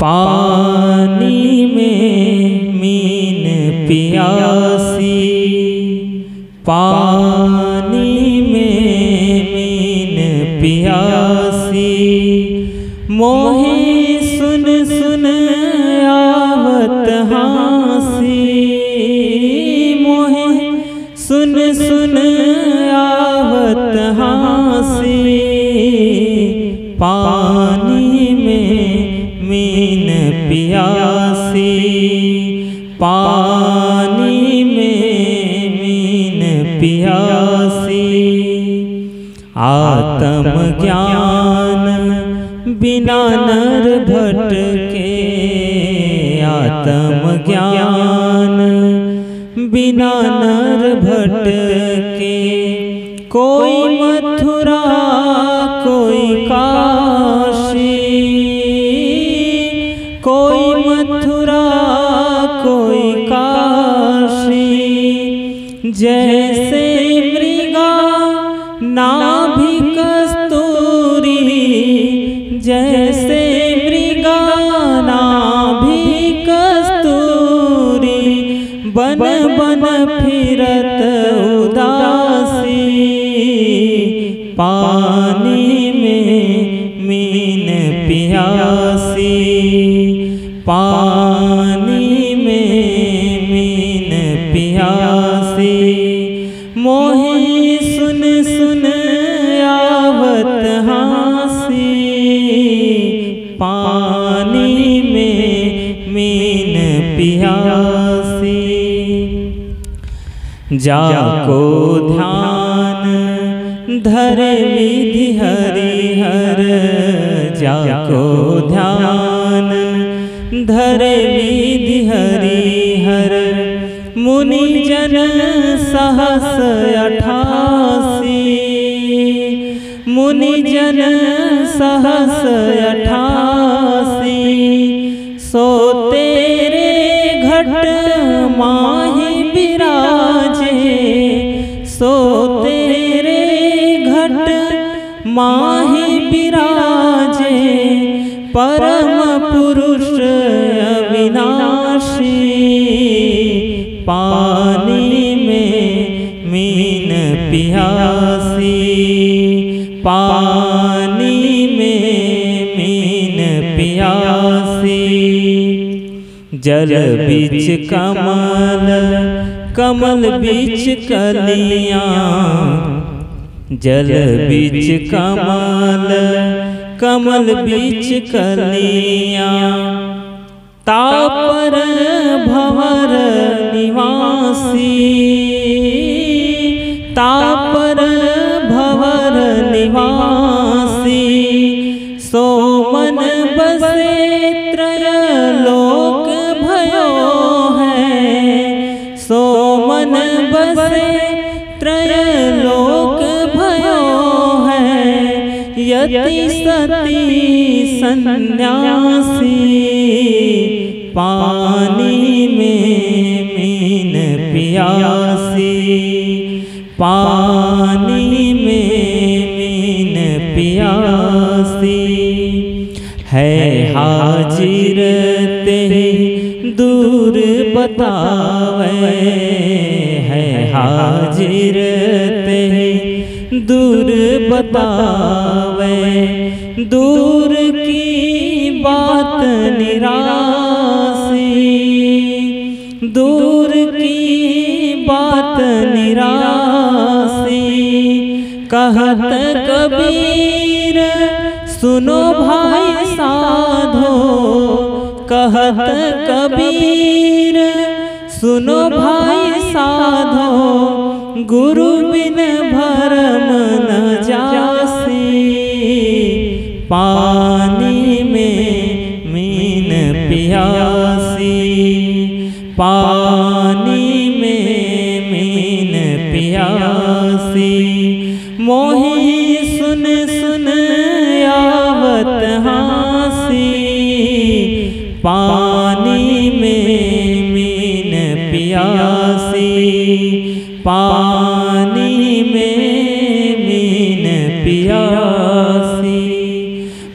पानी में मीन पियासी। पानी में मीन पियासी। मोहे सुन सुन आवत हाँसी। मोहे सुन सुन आवत हाँसी। पानी में मीन पियासी, पानी में मीन पियासी आत्म ज्ञान बिना नर भटके आत्म ज्ञान बिना नर भटके, कोई मथुरा जैसे मृगा नाभि कस्तूरी जैसे मृगा नाभि कस्तूरी बन बन फिरत उदासी, पानी में मीन पियासी, पानी में मीन पियासी पानी में मीन पियासी। जाको ध्यान धर विधि हरिहर। जाको ध्यान धर विधि हरिहर। मुनि जन सहस अठासी। मुनि जन सहस माही विराजे परम पुरुष अविनाशी। पानी में मीन पियासी। पानी में मीन पियासी। जल बीच कमल कमल बीच कलियाँ। जल बीच कमल कमल बीच कलियाँ तापर भवर निवासी। तापर भवर निवासी। सोमन बसे त्रय लोक भयो है। सोमन बसे त्रय यति सती सन्यासी, पानी में मीन पियासी, पानी में मीन पियासी। है हाजिर ते दूर बतावे, है हाजिर ते दूर बतावे। दूर की बात निरासी दूर की बात निरासी कहत कबीर, सुनो भाई साधो। कहत कबीर, सुनो भाई साधो। गुरु बिन भरम पानी में मीन पियासी। पानी में मीन पियासी। मोही सुन सुन आवत हाँसी। पानी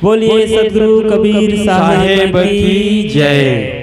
बोलिए सदगुरु कबीर साहेब की जय।